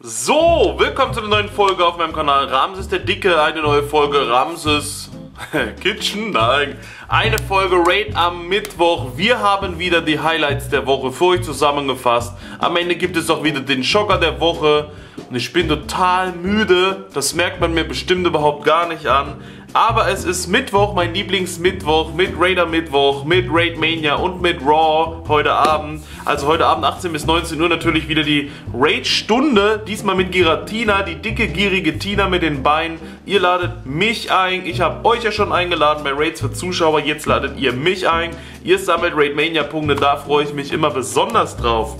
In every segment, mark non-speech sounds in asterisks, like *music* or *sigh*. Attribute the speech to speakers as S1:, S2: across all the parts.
S1: So, willkommen zu einer neuen Folge auf meinem Kanal Ramses der Dicke, eine neue Folge Ramses *laughs* Kitchen, nein, eine Folge Raid am Mittwoch. Wir haben wieder die Highlights der Woche für euch zusammengefasst. Am Ende gibt es auch wieder den Schocker der Woche und ich bin total müde, das merkt man mir bestimmt überhaupt gar nicht an. Aber es ist Mittwoch, mein Lieblingsmittwoch, mit Raider Mittwoch, mit Raid Mania und mit Raw heute Abend. Also heute Abend 18 bis 19 Uhr natürlich wieder die Raid-Stunde. Diesmal mit Giratina, die dicke, gierige Tina mit den Beinen. Ihr ladet mich ein. Ich habe euch ja schon eingeladen bei Raids für Zuschauer. Jetzt ladet ihr mich ein. Ihr sammelt Raid Mania Punkte, da freue ich mich immer besonders drauf.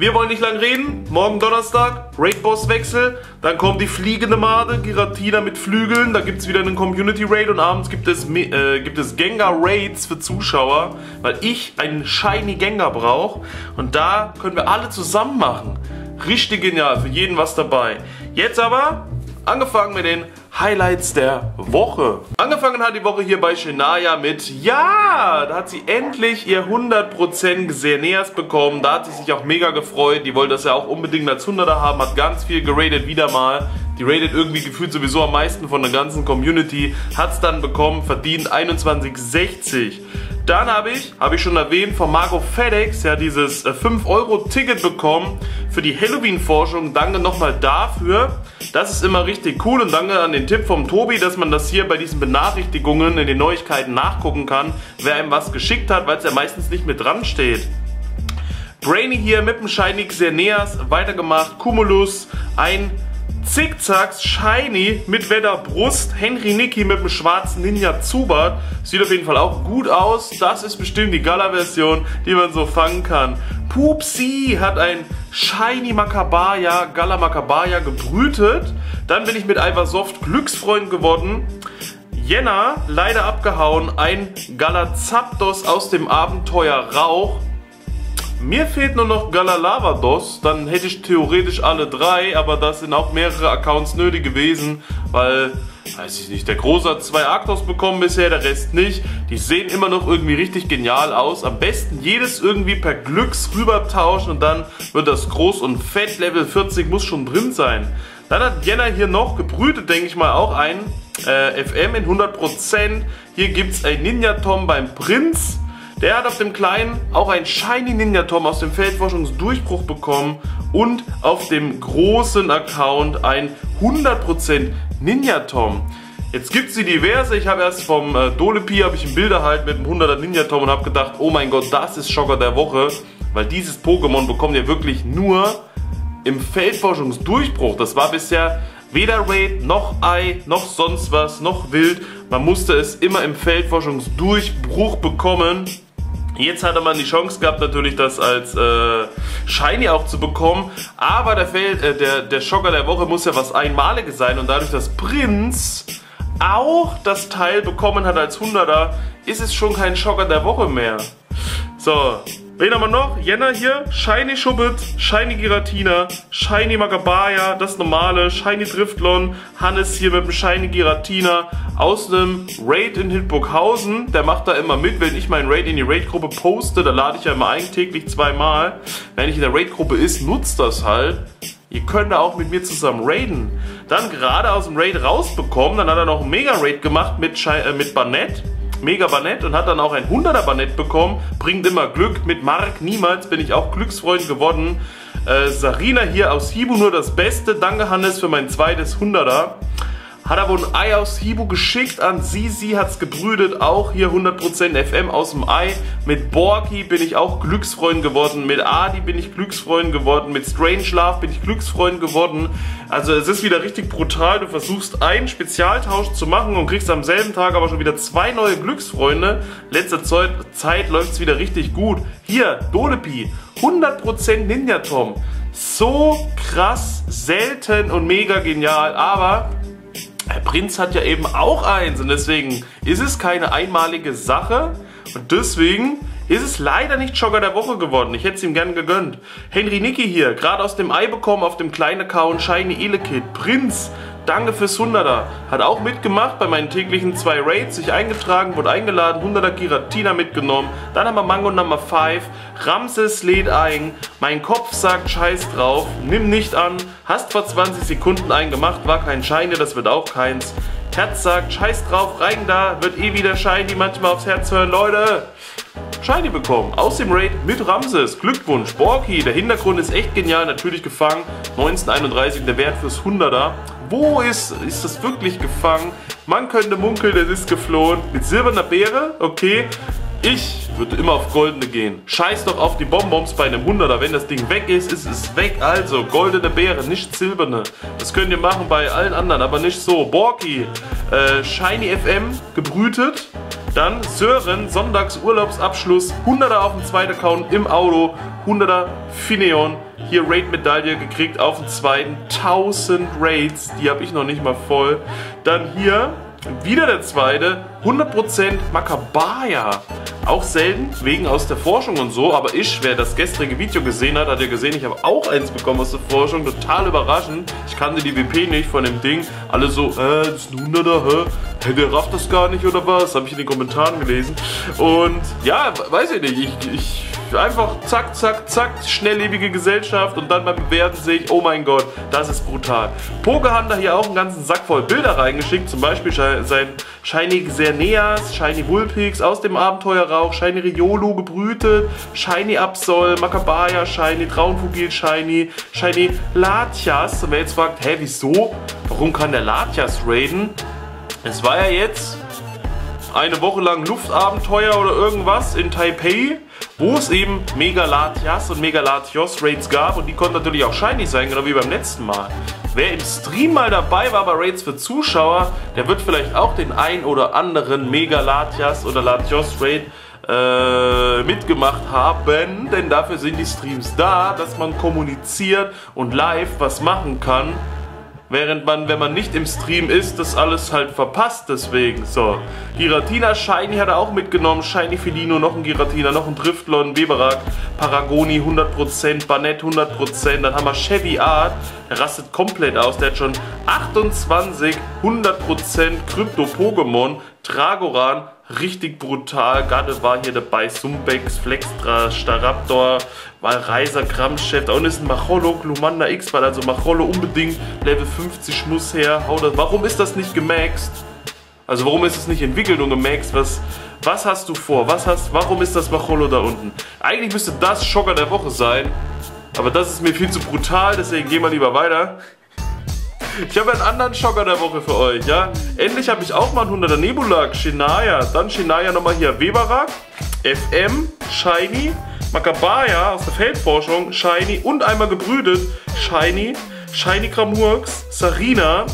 S1: Wir wollen nicht lang reden. Morgen Donnerstag, Raid-Boss-Wechsel. Dann kommt die fliegende Made, Giratina mit Flügeln. Da gibt es wieder einen Community-Raid und abends gibt es, äh, gibt es Gengar-Raids für Zuschauer, weil ich einen Shiny Gengar brauche. Und da können wir alle zusammen machen. Richtig genial, für jeden was dabei. Jetzt aber angefangen mit den Highlights der Woche. Angefangen hat die Woche hier bei Shania mit, ja, da hat sie endlich ihr 100% Xeneas bekommen. Da hat sie sich auch mega gefreut. Die wollte das ja auch unbedingt als 100er haben, hat ganz viel geradet wieder mal. Die rated irgendwie gefühlt sowieso am meisten von der ganzen Community. Hat es dann bekommen, verdient 21,60. Dann habe ich, habe ich schon erwähnt, von Marco FedEx ja dieses 5-Euro-Ticket äh, bekommen für die Halloween-Forschung. Danke nochmal dafür. Das ist immer richtig cool und danke an den Tipp vom Tobi, dass man das hier bei diesen Benachrichtigungen in den Neuigkeiten nachgucken kann, wer einem was geschickt hat, weil es ja meistens nicht mit dran steht. Brainy hier mit dem Shiny Xeneas weitergemacht. Cumulus, ein Zickzacks Shiny mit Brust. Henry Nicky mit dem schwarzen Ninja Zubat. Sieht auf jeden Fall auch gut aus. Das ist bestimmt die Gala-Version, die man so fangen kann. Pupsi hat ein Shiny Makabaya, Gala Makabaya gebrütet. Dann bin ich mit Iversoft Glücksfreund geworden. Jena, leider abgehauen, ein Galazapdos aus dem Abenteuer Rauch. Mir fehlt nur noch Galalavados, dann hätte ich theoretisch alle drei, aber das sind auch mehrere Accounts nötig gewesen, weil, weiß ich nicht, der Große hat zwei Arktos bekommen bisher, der Rest nicht. Die sehen immer noch irgendwie richtig genial aus. Am besten jedes irgendwie per Glücks rüber tauschen und dann wird das groß und fett. Level 40 muss schon drin sein. Dann hat Jenna hier noch gebrütet, denke ich mal, auch ein äh, FM in 100%. Hier gibt es ein Ninja Tom beim Prinz. Der hat auf dem kleinen auch ein Shiny Ninja Tom aus dem Feldforschungsdurchbruch bekommen und auf dem großen Account ein 100% Ninja Tom. Jetzt gibt es die diverse. Ich habe erst vom äh, Dolepi habe ich ein Bild erhalten mit einem 100er Ninja Tom und habe gedacht, oh mein Gott, das ist Schocker der Woche, weil dieses Pokémon bekommt ihr wirklich nur im Feldforschungsdurchbruch. Das war bisher weder Raid noch Ei noch sonst was noch Wild. Man musste es immer im Feldforschungsdurchbruch bekommen. Jetzt hatte man die Chance gehabt, natürlich das als äh, Shiny auch zu bekommen. Aber der, Fail, äh, der, der Schocker der Woche muss ja was Einmaliges sein. Und dadurch, dass Prinz auch das Teil bekommen hat als 100er, ist es schon kein Schocker der Woche mehr. So, Wen haben wir noch? Jenna hier, Shiny Schubbit, Shiny Giratina, Shiny Magabaya, das normale, Shiny Driftlon, Hannes hier mit dem Shiny Giratina aus einem Raid in Hildburghausen. Der macht da immer mit, wenn ich meinen Raid in die Raid-Gruppe poste, da lade ich ja immer ein, täglich zweimal. Wenn ich in der Raid-Gruppe ist, nutzt das halt. Ihr könnt da auch mit mir zusammen raiden. Dann gerade aus dem Raid rausbekommen, dann hat er noch einen Mega-Raid gemacht mit, Shi äh, mit Banette mega Banett und hat dann auch ein 100er Banett bekommen. Bringt immer Glück. Mit Mark niemals bin ich auch Glücksfreund geworden. Äh, Sarina hier aus Hibu nur das Beste. Danke Hannes für mein zweites 100er. Hat aber ein Ei aus Hibu geschickt an sie. Sie hat es gebrütet. Auch hier 100% FM aus dem Ei. Mit Borki bin ich auch Glücksfreund geworden. Mit Adi bin ich Glücksfreund geworden. Mit Strange Love bin ich Glücksfreund geworden. Also es ist wieder richtig brutal. Du versuchst einen Spezialtausch zu machen und kriegst am selben Tag aber schon wieder zwei neue Glücksfreunde. Letzte Zeit läuft es wieder richtig gut. Hier, Dolepi. 100% Ninja Tom. So krass, selten und mega genial. Aber Herr Prinz hat ja eben auch eins und deswegen ist es keine einmalige Sache und deswegen ist es leider nicht Jogger der Woche geworden. Ich hätte es ihm gern gegönnt. Henry Nicky hier, gerade aus dem Ei bekommen auf dem kleinen Account Shiny Elekid. Prinz, danke fürs 100er. Hat auch mitgemacht bei meinen täglichen zwei Raids, sich eingetragen, wurde eingeladen, 100er Giratina mitgenommen. Dann haben wir Mango Number 5, Ramses lädt ein, mein Kopf sagt Scheiß drauf, nimm nicht an, hast vor 20 Sekunden eingemacht, war kein Shiny, das wird auch keins. Herz sagt, scheiß drauf, rein da, wird eh wieder Shiny, manchmal aufs Herz hören, Leute. Shiny bekommen. Aus dem Raid mit Ramses. Glückwunsch. Borki. Der Hintergrund ist echt genial. Natürlich gefangen. 1931. Der Wert fürs 100er. Wo ist, ist das wirklich gefangen? Man könnte munkeln, es ist geflohen. Mit silberner Beere. Okay. Ich würde immer auf goldene gehen. Scheiß doch auf die Bonbons bei einem 100er. Wenn das Ding weg ist, ist es weg. Also, goldene Beere, nicht silberne. Das könnt ihr machen bei allen anderen, aber nicht so. Borki, äh, Shiny FM, gebrütet. Dann Sören, Sonntagsurlaubsabschluss, 100er auf dem zweiten Account im Auto, 100er Fineon, hier Raid-Medaille gekriegt auf dem zweiten, 1000 Raids, die habe ich noch nicht mal voll. Dann hier wieder der zweite, 100% Makabaya. Auch selten, wegen aus der Forschung und so, aber ich, wer das gestrige Video gesehen hat, hat ja gesehen, ich habe auch eins bekommen aus der Forschung, total überraschend. Ich kannte die WP nicht von dem Ding. Alle so, äh, das ist ein 100er, hä? Hey, der rafft das gar nicht oder was? Habe ich in den Kommentaren gelesen. Und ja, weiß ich nicht, ich, ich einfach zack, zack, zack, schnelllebige Gesellschaft und dann beim Bewerten sehe ich, oh mein Gott, das ist brutal. Poke haben da hier auch einen ganzen Sack voll Bilder reingeschickt, zum Beispiel sein Shiny Xerneas, Shiny Vulpix aus dem Abenteuerrauch, Shiny Riolo gebrütet, Shiny Absol, Makabaya Shiny, Traunfugil Shiny, Shiny Latias. Und wer jetzt fragt, hä, wieso? Warum kann der Latias raiden? Es war ja jetzt eine Woche lang Luftabenteuer oder irgendwas in Taipei, wo es eben Megalatias und Megalatios Raids gab und die konnten natürlich auch shiny sein, genau wie beim letzten Mal. Wer im Stream mal dabei war bei Raids für Zuschauer, der wird vielleicht auch den ein oder anderen Megalatias oder Latios Raid äh, mitgemacht haben, denn dafür sind die Streams da, dass man kommuniziert und live was machen kann Während man, wenn man nicht im Stream ist, das alles halt verpasst deswegen. So, Giratina Shiny hat er auch mitgenommen. Shiny Felino, noch ein Giratina, noch ein Driftlon, Beberak, Paragoni 100%, Banett 100%. Dann haben wir Chevy Art, der rastet komplett aus. Der hat schon 28 100% Krypto-Pokémon. Dragoran, richtig brutal. Gerade war hier dabei Sumbex, Flextra, Staraptor, Reiser, Kramchef. Da unten ist ein Macholo, Glumanda X, weil also Macholo unbedingt Level 50 muss her. Warum ist das nicht gemaxt? Also warum ist es nicht entwickelt und gemaxt? Was, was hast du vor? Was hast, warum ist das Macholo da unten? Eigentlich müsste das Schocker der Woche sein. Aber das ist mir viel zu brutal, deswegen gehen wir lieber weiter. Ich habe einen anderen Schocker der Woche für euch, ja. Endlich habe ich auch mal einen 100er Nebulak, Shinaya, dann Shinaya nochmal hier Weberak, FM, Shiny, Makabaya aus der Feldforschung, Shiny und einmal gebrütet, Shiny, Shiny Kramurks, Sarina,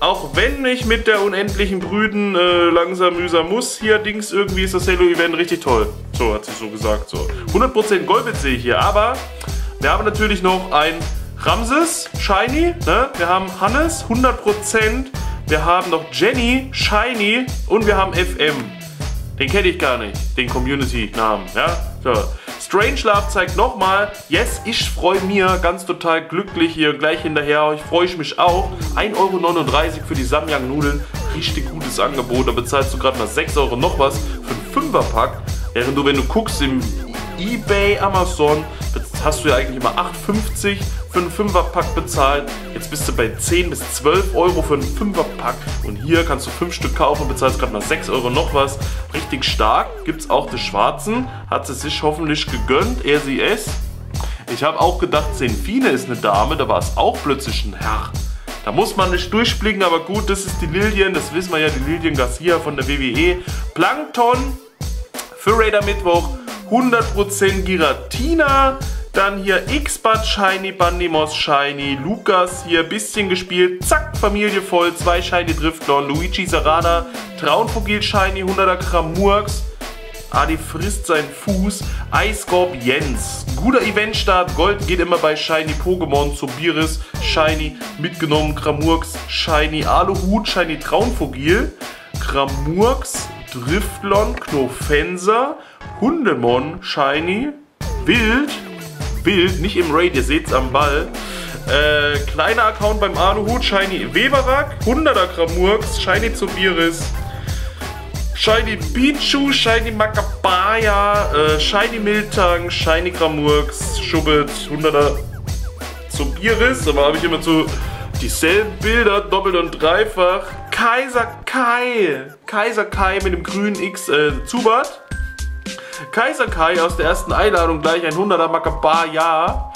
S1: auch wenn ich mit der unendlichen Brüden äh, langsam mühsam muss, hier Dings, irgendwie ist das Halo-Event richtig toll. So hat sie so gesagt. So. 100% Goldbit sehe ich hier, aber wir haben natürlich noch ein Ramses, Shiny, ne? wir haben Hannes, 100%, wir haben noch Jenny, Shiny und wir haben FM. Den kenne ich gar nicht, den Community-Namen. Ja? So. Strangelove zeigt nochmal, yes, ich freue mich ganz total glücklich hier gleich hinterher. Ich freue mich auch. 1,39 Euro für die Samyang-Nudeln. Richtig gutes Angebot. Da bezahlst du gerade mal 6 Euro noch was für einen 5er-Pack. Während du, wenn du guckst im Ebay, Amazon, hast du ja eigentlich immer 8,50 für einen 5er-Pack bezahlt. Jetzt bist du bei 10 bis 12 Euro für einen 5er-Pack. Und hier kannst du 5 Stück kaufen bezahlst gerade mal 6 Euro noch was. Richtig stark. Gibt es auch des Schwarzen. Hat sie sich hoffentlich gegönnt. Er, sie, es. Ich habe auch gedacht, Senfine ist eine Dame. Da war es auch plötzlich ein Herr. Da muss man nicht durchblicken, aber gut, das ist die Lilien. Das wissen wir ja, die Lilien Garcia von der WWE. Plankton für Raider Mittwoch. 100% Giratina. Dann hier X-Bud Shiny, Bandimos Shiny, Lukas hier bisschen gespielt, zack, Familie voll, zwei Shiny Driftlon, Luigi Serrana, Traunvogel Shiny, 100er Gramm Murks, Adi frisst seinen Fuß, Eiskorb Jens. Guter Eventstart, Gold geht immer bei Shiny Pokémon, Zobiris, Shiny, mitgenommen, Kramurks, Shiny Aluhut, Shiny Traunvogel, Kramurks, Driftlon, Knofenser, Hundemon, Shiny, Wild, Bild, nicht im Raid, ihr seht es am Ball. Äh, kleiner Account beim Aluhut, Shiny Weberak, 100er Gramurks, Shiny Zobiris, Shiny Pichu, Shiny Makabaya, äh, Shiny Miltang, Shiny Gramurks, Schubbet, 100er Zobiris, aber habe ich immer zu dieselben Bilder, doppelt und dreifach. Kaiser Kai, Kaiser Kai mit dem grünen X äh, Zubat. Kaiser Kai aus der ersten Einladung gleich ein 100er Makabaya.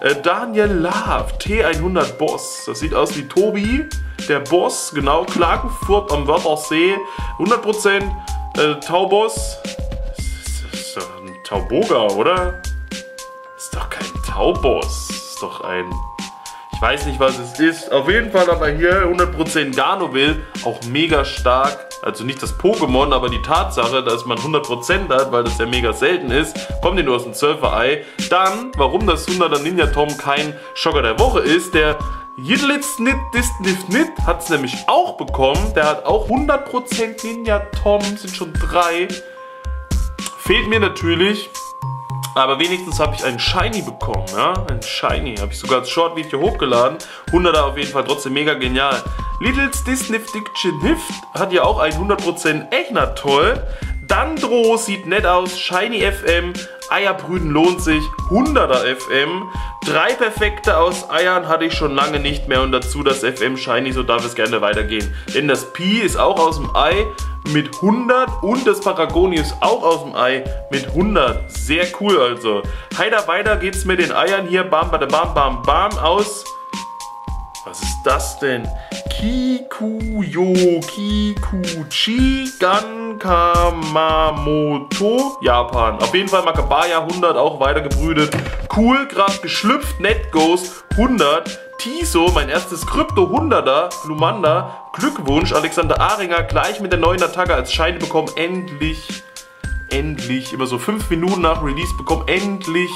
S1: Äh, Daniel Love, T100 Boss. Das sieht aus wie Tobi, der Boss, genau. Klagenfurt am Wörthersee. 100% äh, Taubos. Das ist doch ein Tauboga, oder? Ist doch kein Taubos. Ist doch ein ich weiß nicht, was es ist. Auf jeden Fall aber hier 100% Garnoville, auch mega stark. Also nicht das Pokémon, aber die Tatsache, dass man 100% hat, weil das ja mega selten ist, kommt ja nur aus dem 12er Ei. Dann, warum das 100er Ninja Tom kein Schocker der Woche ist, der Jidlitz Nit Disnif Nit hat es nämlich auch bekommen. Der hat auch 100% Ninja Tom, sind schon drei. Fehlt mir natürlich aber wenigstens habe ich einen Shiny bekommen, ja? Ein Shiny. Habe ich sogar als Short-Video hochgeladen. 100er auf jeden Fall trotzdem mega genial. Littles Disniff Diction Hift hat ja auch ein 100% Echner toll. Dandro sieht nett aus. Shiny FM. Eierbrüden lohnt sich. 100er FM. Drei perfekte aus Eiern hatte ich schon lange nicht mehr. Und dazu das FM Shiny, so darf es gerne weitergehen. Denn das Pi ist auch aus dem Ei mit 100 und das Paragonius auch aus dem Ei mit 100. Sehr cool also. Heider weiter geht's mit den Eiern hier. Bam, bam, bam, bam, bam aus. Was ist das denn? Kikuyo Kikuchi Gankamamoto Japan. Auf jeden Fall Makabaya 100 auch weiter gebrütet. Cool, gerade geschlüpft. Net Ghost 100. Tiso, mein erstes Krypto 100er, Lumanda. Glückwunsch, Alexander Aringer, gleich mit der neuen Attacke als Scheine bekommen. Endlich, endlich, immer so 5 Minuten nach Release bekommen. Endlich.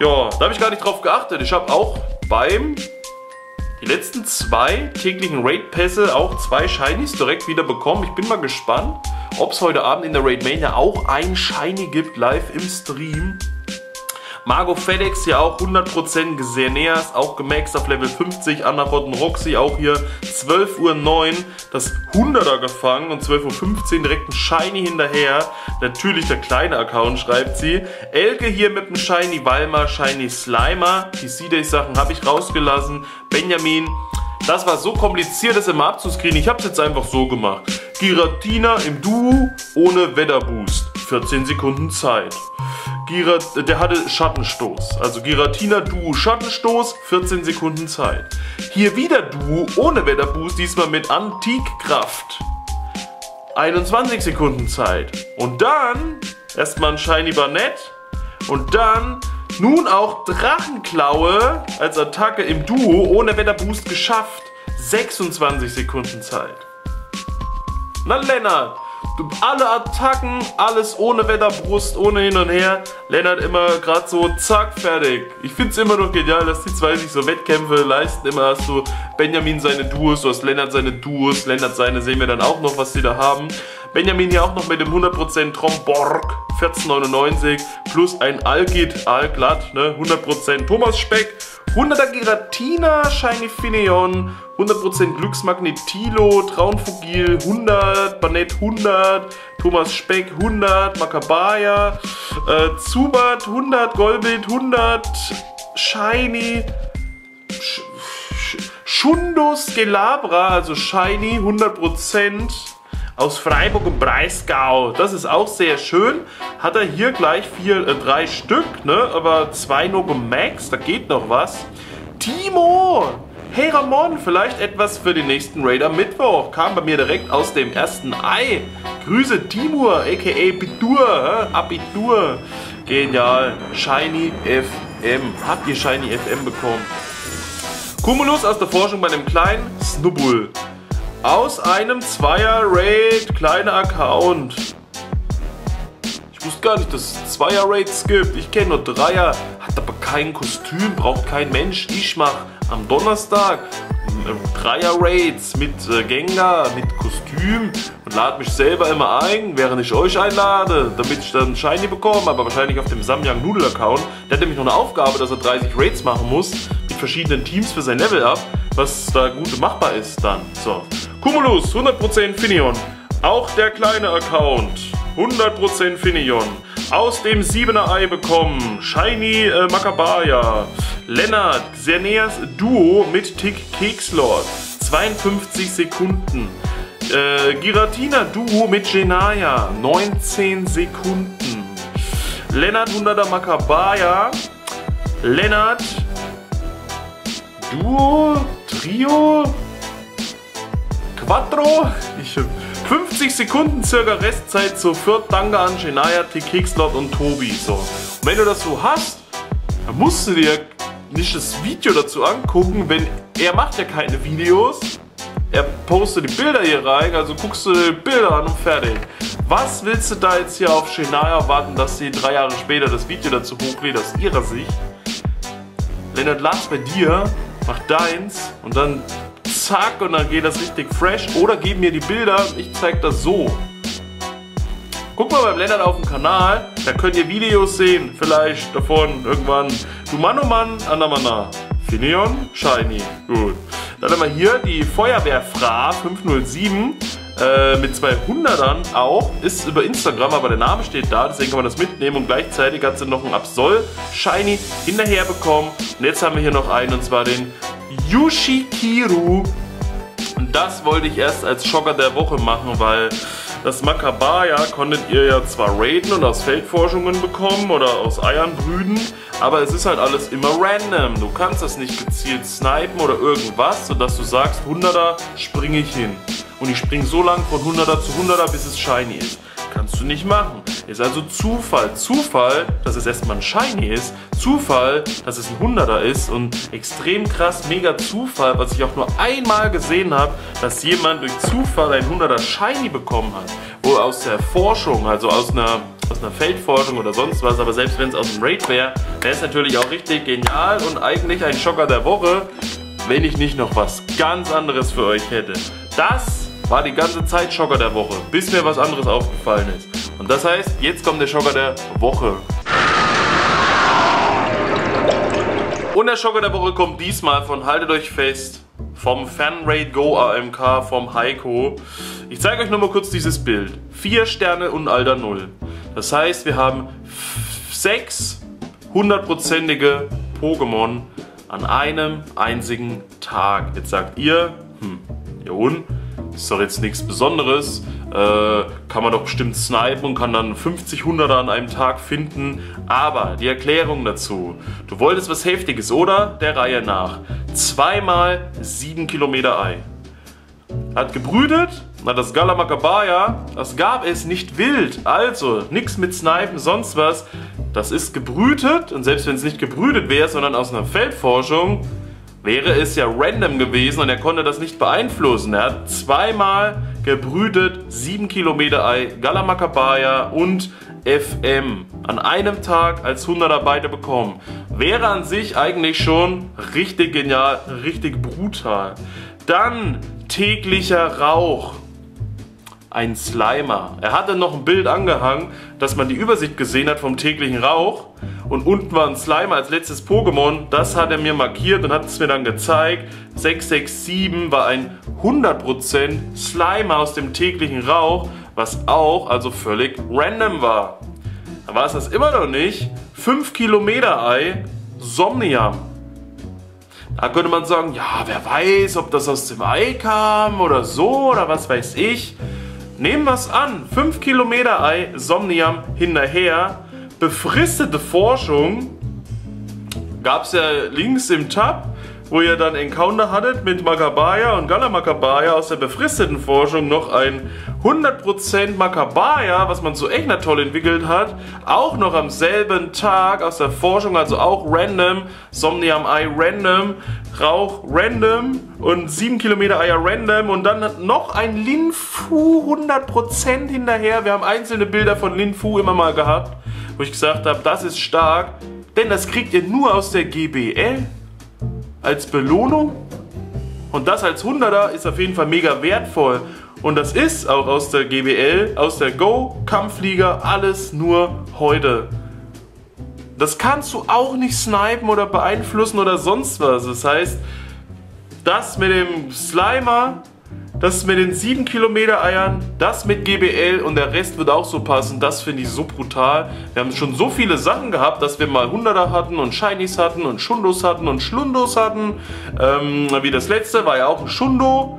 S1: Ja, da habe ich gar nicht drauf geachtet. Ich habe auch beim die letzten zwei täglichen Raid-Pässe auch zwei Shinies direkt wieder bekommen. Ich bin mal gespannt, ob es heute Abend in der Raid Mania auch ein Shiny gibt, live im Stream. Margot FedEx hier auch 100% Xeneas, auch gemaxt auf Level 50. Anarot und Roxy auch hier 12.09 Uhr das 100er gefangen und 12.15 Uhr direkt ein Shiny hinterher. Natürlich der kleine Account, schreibt sie. Elke hier mit dem Shiny Walmer, Shiny Slimer. Die C-Day-Sachen habe ich rausgelassen. Benjamin, das war so kompliziert, das immer abzuscreenen. Ich habe es jetzt einfach so gemacht. Giratina im Duo ohne Wetterboost. 14 Sekunden Zeit. Girat, der hatte Schattenstoß. Also Giratina Duo Schattenstoß, 14 Sekunden Zeit. Hier wieder Duo ohne Wetterboost, diesmal mit Antikkraft. 21 Sekunden Zeit. Und dann erstmal ein Shiny Barnett. Und dann nun auch Drachenklaue als Attacke im Duo ohne Wetterboost geschafft. 26 Sekunden Zeit. Na Lennart, Du, alle Attacken, alles ohne Wetterbrust, ohne hin und her. Lennart immer gerade so, zack, fertig. Ich finde es immer noch genial, dass die zwei sich so Wettkämpfe leisten. Immer hast du Benjamin seine Duos, du hast Lennart seine Duos, Lennart seine, sehen wir dann auch noch, was sie da haben. Benjamin hier auch noch mit dem 100% Tromborg, 14,99 plus ein Algit, Alglatt, ne, 100% Thomas Speck, 100er Giratina, Shiny Fineon, 100% Glücksmagnet Tilo, Traunfugil 100, Banett 100, Thomas Speck 100, Makabaya, äh, Zubat 100, Golbit 100, Shiny, Sch Schundus Gelabra, also Shiny 100% aus Freiburg und Breisgau. Das ist auch sehr schön. Hat er hier gleich vier, äh, drei Stück, ne? aber zwei nur gemaxt, da geht noch was. Timo! Hey Ramon, vielleicht etwas für den nächsten Raider Mittwoch. Kam bei mir direkt aus dem ersten Ei. Grüße Timur, aka Bitur, Abitur. Genial. Shiny FM. Habt ihr Shiny FM bekommen? Cumulus aus der Forschung bei einem kleinen Snubbul. Aus einem Zweier-Raid, kleiner Account. Ich wusste gar nicht, dass es Zweier-Raids gibt. Ich kenne nur Dreier, hat aber kein Kostüm, braucht kein Mensch. Ich mache am Donnerstag Dreier-Raids mit äh, Gengar, mit Kostüm und lade mich selber immer ein, während ich euch einlade, damit ich dann Shiny bekomme, aber wahrscheinlich auf dem Samyang Noodle Account. Der hat nämlich noch eine Aufgabe, dass er 30 Raids machen muss. Verschiedenen Teams für sein Level ab, was da gut machbar ist dann. So. Cumulus, 100% Finion. Auch der kleine Account, 100% Finion. Aus dem 7er Ei bekommen Shiny äh, Makabaya, Lennart, Xerneas Duo mit Tick Kekslord, 52 Sekunden. Äh, Giratina Duo mit Genaya, 19 Sekunden. Lennart 100er Makabaya, Lennart Duo, Trio, Quattro. Ich, 50 Sekunden circa Restzeit zu viert. Danke an Genaya, T-Kixlot und Tobi. So. Und wenn du das so hast, dann musst du dir nicht das Video dazu angucken, wenn er macht ja keine Videos. Er postet die Bilder hier rein, also guckst du die Bilder an und fertig. Was willst du da jetzt hier auf Shania warten, dass sie drei Jahre später das Video dazu hochlädt aus ihrer Sicht? Leonard Lars bei dir, mach deins und dann zack und dann geht das richtig fresh. Oder gib mir die Bilder, ich zeig das so. Guck mal beim Lennart auf dem Kanal, da könnt ihr Videos sehen, vielleicht davon irgendwann. Du Mann oh Mann, Andamana. Finion, Shiny. Gut. Dann haben wir hier die Feuerwehr Fra 507 äh, mit 200ern auch. Ist über Instagram, aber der Name steht da, deswegen kann man das mitnehmen. Und gleichzeitig hat sie noch einen Absol Shiny hinterher bekommen. Und jetzt haben wir hier noch einen, und zwar den Yushikiru. Und das wollte ich erst als Schocker der Woche machen, weil das Makabaya konntet ihr ja zwar raiden und aus Feldforschungen bekommen oder aus Eiern brüden, aber es ist halt alles immer random. Du kannst das nicht gezielt snipen oder irgendwas, sodass du sagst, 100er springe ich hin. Und ich springe so lang von 100er zu 100er, bis es shiny ist. Kannst du nicht machen. Ist also Zufall. Zufall, dass es erstmal ein Shiny ist. Zufall, dass es ein 100er ist. Und extrem krass, mega Zufall, was ich auch nur einmal gesehen habe, dass jemand durch Zufall ein 100er Shiny bekommen hat. Wo aus der Forschung, also aus einer aus einer Feldforschung oder sonst was, aber selbst wenn es aus dem Raid wäre, wäre es natürlich auch richtig genial und eigentlich ein Schocker der Woche, wenn ich nicht noch was ganz anderes für euch hätte. Das war die ganze Zeit Schocker der Woche, bis mir was anderes aufgefallen ist. Und das heißt, jetzt kommt der Schocker der Woche. Und der Schocker der Woche kommt diesmal von, haltet euch fest, vom Fanraid Go AMK, vom Heiko. Ich zeige euch nochmal kurz dieses Bild. Vier Sterne und Alter Null. Das heißt, wir haben sechs hundertprozentige Pokémon an einem einzigen Tag. Jetzt sagt ihr, hm, ja und? Ist doch jetzt nichts Besonderes. Äh, kann man doch bestimmt snipen und kann dann 50 100er an einem Tag finden. Aber die Erklärung dazu. Du wolltest was Heftiges, oder? Der Reihe nach. Zweimal 7 Kilometer Ei. Hat gebrütet, na das Galamakabaya, das gab es nicht wild. Also, nichts mit Snipen, sonst was. Das ist gebrütet und selbst wenn es nicht gebrütet wäre, sondern aus einer Feldforschung, wäre es ja random gewesen und er konnte das nicht beeinflussen. Er hat zweimal gebrütet, 7 Kilometer Ei, Galamakabaya und FM an einem Tag als 100er beide bekommen. Wäre an sich eigentlich schon richtig genial, richtig brutal. Dann täglicher Rauch ein Slimer. Er hatte noch ein Bild angehangen, dass man die Übersicht gesehen hat vom täglichen Rauch. Und unten war ein Slimer als letztes Pokémon. Das hat er mir markiert und hat es mir dann gezeigt. 667 war ein 100% Slimer aus dem täglichen Rauch, was auch also völlig random war. Da war es das immer noch nicht. 5 Kilometer Ei, Somnium. Da könnte man sagen, ja, wer weiß, ob das aus dem Ei kam oder so oder was weiß ich. Nehmen wir es an, 5 Kilometer Ei, Somnium hinterher, befristete Forschung, gab es ja links im Tab, wo ihr dann Encounter hattet mit Makabaya und Galamakabaya aus der befristeten Forschung noch ein 100% Makabaya, was man zu Echner toll entwickelt hat, auch noch am selben Tag aus der Forschung, also auch random, Somnium Eye random, Rauch random und 7 Kilometer Eier random. Und dann noch ein Linfu 100% hinterher. Wir haben einzelne Bilder von Linfu immer mal gehabt, wo ich gesagt habe, das ist stark, denn das kriegt ihr nur aus der GBL als Belohnung. Und das als 100er ist auf jeden Fall mega wertvoll. Und das ist auch aus der GBL, aus der Go, Kampfflieger, alles nur heute. das kannst du auch nicht snipen oder beeinflussen oder sonst was. Das heißt, das mit dem Slimer, das mit den 7 Kilometer Eiern, das mit GBL und der Rest wird auch so passen. Das finde ich so brutal. Wir haben schon so viele Sachen gehabt, dass wir mal 100er hatten und Shinies hatten und Shundos hatten und Schlundos hatten. Ähm, wie das letzte war ja auch ein Shundo.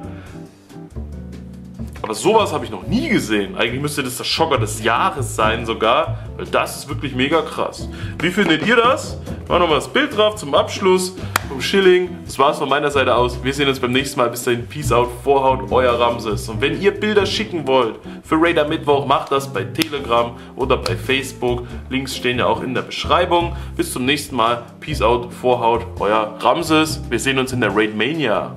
S1: Aber sowas habe ich noch nie gesehen. Eigentlich müsste das der Schocker des Jahres sein sogar, weil das ist wirklich mega krass. Wie findet ihr das? Machen nochmal das Bild drauf zum Abschluss vom Schilling. Das war's von meiner Seite aus. Wir sehen uns beim nächsten Mal. Bis dahin, Peace out, Vorhaut, euer Ramses. Und wenn ihr Bilder schicken wollt für Raider Mittwoch, macht das bei Telegram oder bei Facebook. Links stehen ja auch in der Beschreibung. Bis zum nächsten Mal. Peace out, Vorhaut, euer Ramses. Wir sehen uns in der Raid Mania.